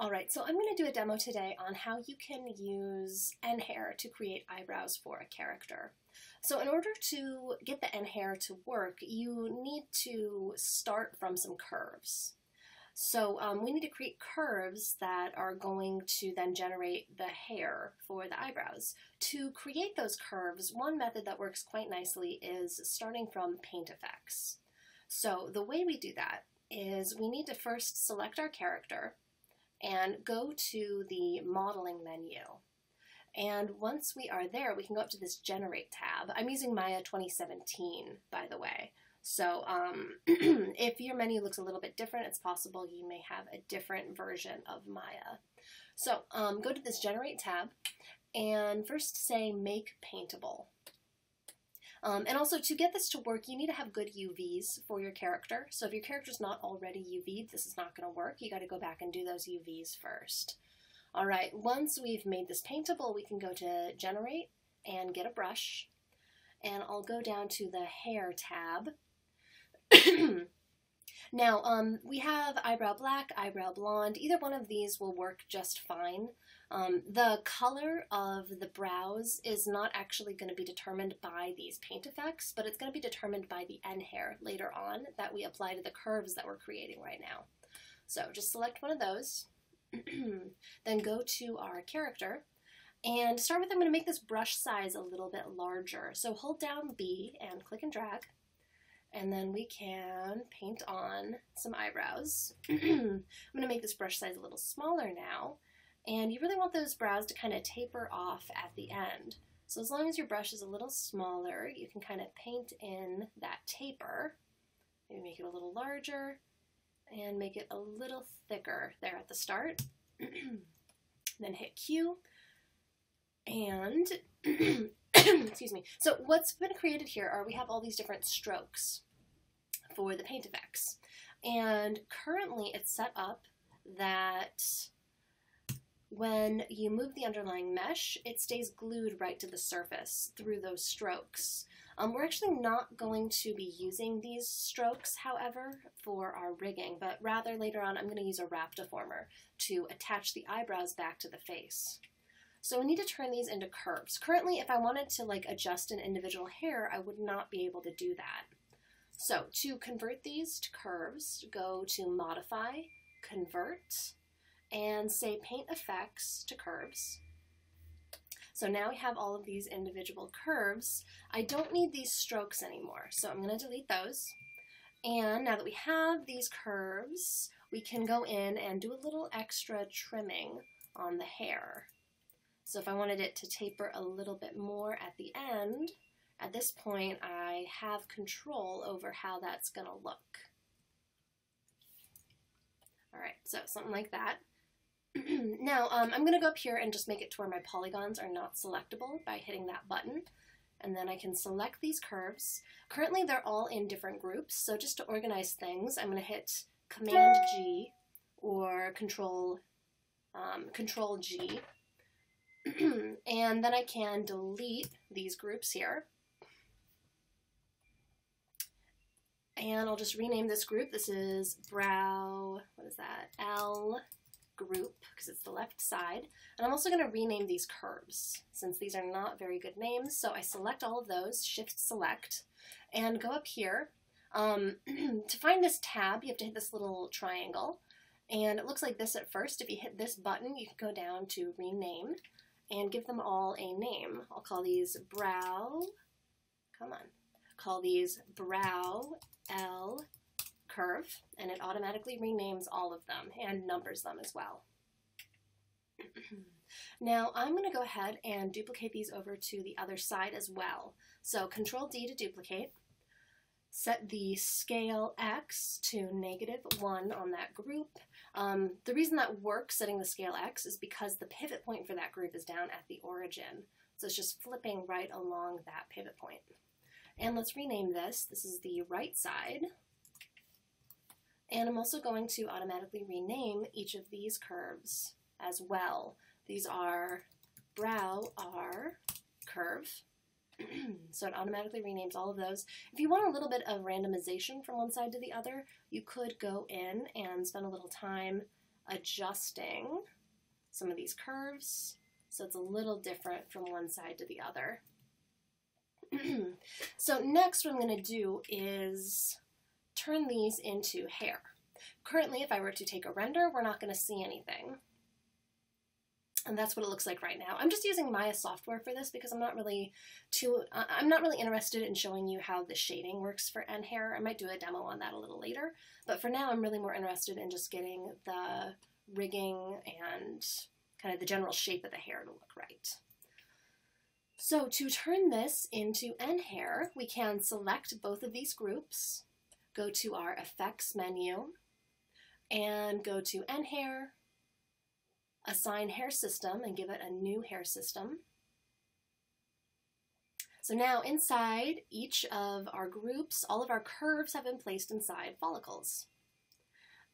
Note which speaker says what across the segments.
Speaker 1: Alright, so I'm going to do a demo today on how you can use NHair to create eyebrows for a character. So in order to get the NHair to work, you need to start from some curves. So um, we need to create curves that are going to then generate the hair for the eyebrows. To create those curves, one method that works quite nicely is starting from Paint Effects. So the way we do that is we need to first select our character, and go to the modeling menu. And once we are there, we can go up to this generate tab. I'm using Maya 2017, by the way. So um, if your menu looks a little bit different, it's possible you may have a different version of Maya. So um, go to this generate tab and first say make paintable. Um, and also to get this to work, you need to have good UVs for your character. So if your character's not already UV'd, this is not going to work. You got to go back and do those UVs first. All right, once we've made this paintable, we can go to generate and get a brush. And I'll go down to the hair tab. now, um, we have eyebrow black, eyebrow blonde. Either one of these will work just fine. Um, the color of the brows is not actually going to be determined by these paint effects, but it's going to be determined by the nHair later on that we apply to the curves that we're creating right now. So just select one of those, then go to our character, and start with I'm going to make this brush size a little bit larger. So hold down B and click and drag, and then we can paint on some eyebrows. I'm going to make this brush size a little smaller now, and you really want those brows to kind of taper off at the end. So as long as your brush is a little smaller, you can kind of paint in that taper. Maybe make it a little larger and make it a little thicker there at the start. then hit Q and excuse me. So what's been created here are we have all these different strokes for the paint effects. And currently it's set up that when you move the underlying mesh, it stays glued right to the surface through those strokes. Um, we're actually not going to be using these strokes, however, for our rigging, but rather later on I'm going to use a wrap deformer to attach the eyebrows back to the face. So we need to turn these into curves. Currently, if I wanted to like adjust an individual hair, I would not be able to do that. So to convert these to curves, go to Modify, Convert, and say paint effects to curves. So now we have all of these individual curves. I don't need these strokes anymore, so I'm going to delete those. And now that we have these curves, we can go in and do a little extra trimming on the hair. So if I wanted it to taper a little bit more at the end, at this point I have control over how that's going to look. Alright, so something like that. now, um, I'm going to go up here and just make it to where my polygons are not selectable by hitting that button. And then I can select these curves. Currently, they're all in different groups, so just to organize things, I'm going to hit Command G or Control um, Control G. and then I can delete these groups here. And I'll just rename this group. This is brow, what is that? L group because it's the left side. And I'm also going to rename these curves since these are not very good names. So I select all of those, shift select, and go up here. Um, to find this tab, you have to hit this little triangle. And it looks like this at first. If you hit this button, you can go down to rename and give them all a name. I'll call these brow, come on, call these brow L curve, and it automatically renames all of them and numbers them as well. now I'm going to go ahead and duplicate these over to the other side as well. So Control D to duplicate, set the scale X to negative 1 on that group. Um, the reason that works, setting the scale X, is because the pivot point for that group is down at the origin. So it's just flipping right along that pivot point. And let's rename this. This is the right side. And I'm also going to automatically rename each of these curves as well. These are brow R curve. so it automatically renames all of those. If you want a little bit of randomization from one side to the other, you could go in and spend a little time adjusting some of these curves so it's a little different from one side to the other. so next what I'm going to do is turn these into hair. Currently, if I were to take a render, we're not going to see anything. And that's what it looks like right now. I'm just using Maya software for this because I'm not really too, I'm not really interested in showing you how the shading works for N hair. I might do a demo on that a little later. But for now, I'm really more interested in just getting the rigging and kind of the general shape of the hair to look right. So to turn this into N hair, we can select both of these groups, go to our effects menu, and go to N hair, assign hair system and give it a new hair system. So now inside each of our groups, all of our curves have been placed inside follicles.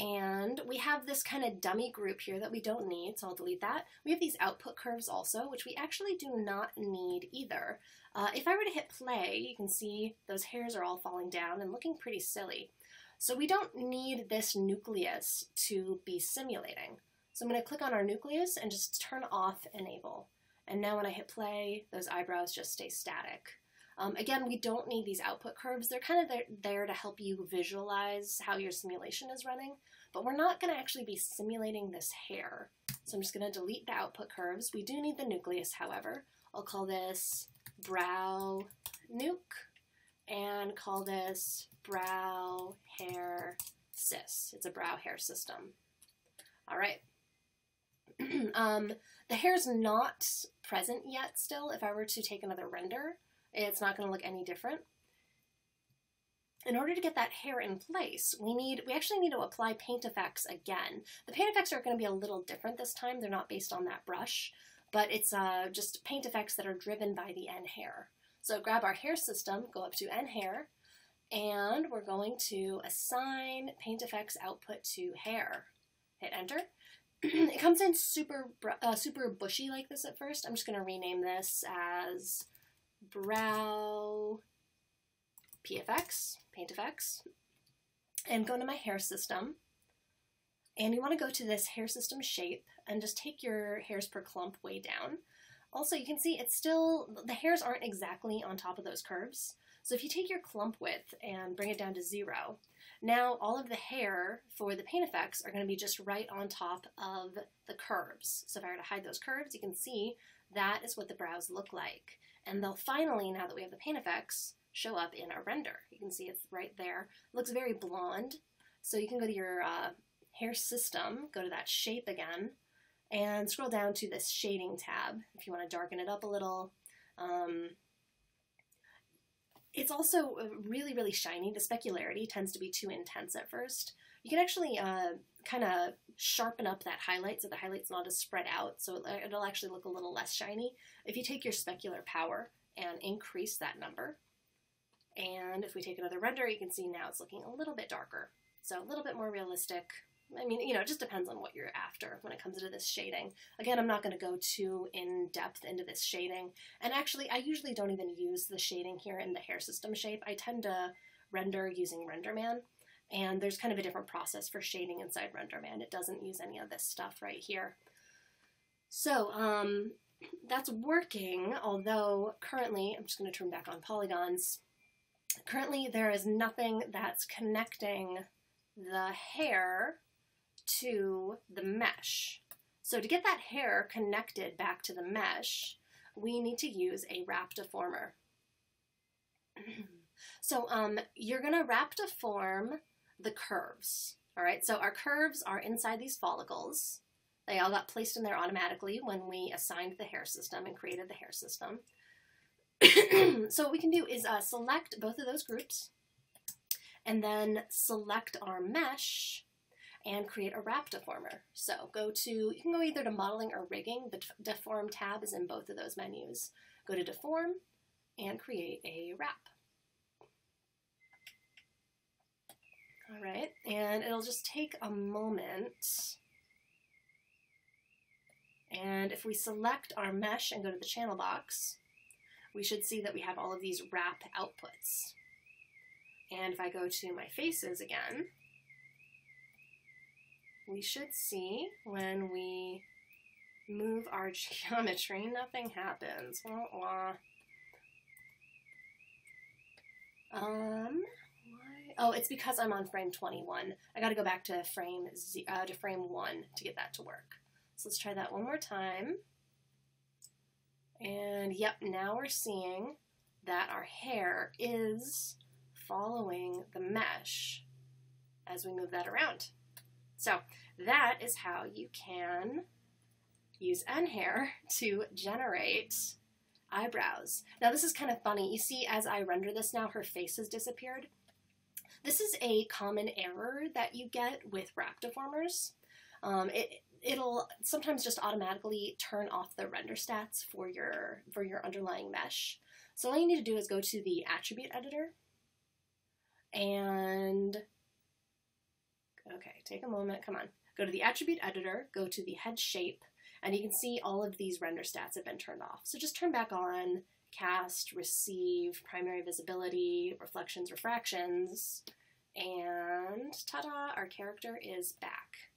Speaker 1: And we have this kind of dummy group here that we don't need, so I'll delete that. We have these output curves also, which we actually do not need either. Uh, if I were to hit play, you can see those hairs are all falling down and looking pretty silly. So we don't need this nucleus to be simulating. So I'm going to click on our nucleus and just turn off enable. And now when I hit play, those eyebrows just stay static. Um, again, we don't need these output curves. They're kind of there, there to help you visualize how your simulation is running, but we're not going to actually be simulating this hair. So I'm just going to delete the output curves. We do need the nucleus, however. I'll call this brow nuke and call this brow hair sys. It's a brow hair system. All right. um, the hair's not present yet still. If I were to take another render, it's not going to look any different. In order to get that hair in place, we need we actually need to apply paint effects again. The paint effects are going to be a little different this time. They're not based on that brush, but it's uh, just paint effects that are driven by the N hair. So grab our hair system, go up to N hair, and we're going to assign paint effects output to hair. Hit enter. it comes in super uh, super bushy like this at first. I'm just going to rename this as brow PFX, paint effects, and go into my hair system. And you want to go to this hair system shape and just take your hairs per clump way down. Also, you can see it's still, the hairs aren't exactly on top of those curves. So if you take your clump width and bring it down to zero, now all of the hair for the paint effects are going to be just right on top of the curves. So if I were to hide those curves, you can see that is what the brows look like. And they'll finally, now that we have the paint effects, show up in our render. You can see it's right there. It looks very blonde. So you can go to your uh, hair system, go to that shape again, and scroll down to this shading tab if you want to darken it up a little. Um, it's also uh, really, really shiny. The specularity tends to be too intense at first. You can actually uh, kind of sharpen up that highlight so the highlight's not as spread out, so uh, it'll actually look a little less shiny. If you take your specular power and increase that number, and if we take another render, you can see now it's looking a little bit darker. So a little bit more realistic, I mean, you know, it just depends on what you're after when it comes to this shading. Again, I'm not going to go too in depth into this shading. And actually, I usually don't even use the shading here in the hair system shape. I tend to render using RenderMan. And there's kind of a different process for shading inside RenderMan. It doesn't use any of this stuff right here. So, um, that's working, although currently, I'm just going to turn back on polygons. Currently, there is nothing that's connecting the hair to the mesh. So to get that hair connected back to the mesh, we need to use a wrap deformer. so um, you're going to wrap deform the curves. All right, so our curves are inside these follicles. They all got placed in there automatically when we assigned the hair system and created the hair system. so what we can do is uh, select both of those groups and then select our mesh and create a wrap deformer. So go to, you can go either to modeling or rigging. The deform tab is in both of those menus. Go to deform and create a wrap. All right, it'll just take a moment. And if we select our mesh and go to the channel box, we should see that we have all of these wrap outputs. And if I go to my faces again, we should see when we move our geometry, nothing happens. Wah, wah. Um? Oh, it's because I'm on frame 21. I got to go back to frame z, uh, to frame one to get that to work. So let's try that one more time. And yep, now we're seeing that our hair is following the mesh as we move that around. So that is how you can use NHair to generate eyebrows. Now this is kind of funny. You see as I render this now, her face has disappeared. This is a common error that you get with wrap deformers. Um, it, it'll sometimes just automatically turn off the render stats for your for your underlying mesh. So all you need to do is go to the attribute editor and okay, take a moment, come on. Go to the attribute editor, go to the head shape, and you can see all of these render stats have been turned off. So just turn back on cast, receive, primary visibility, reflections, refractions, and ta-da, our character is back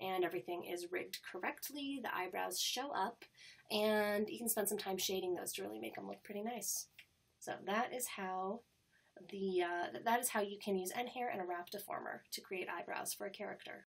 Speaker 1: and everything is rigged correctly. The eyebrows show up, and you can spend some time shading those to really make them look pretty nice. So that is how the uh, that is how you can use NHair and a wrap deformer to create eyebrows for a character.